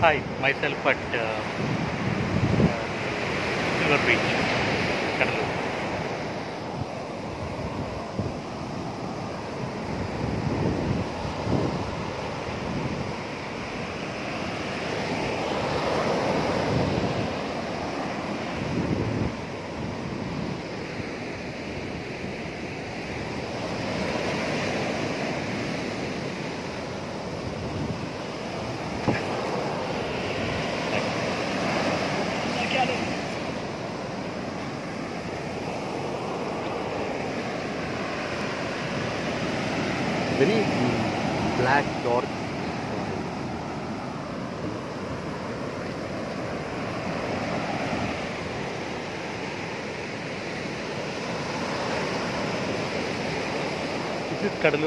Hi, myself at uh, uh Silver Beach, Cuddalore. Very mm, black dark This is Kadalur.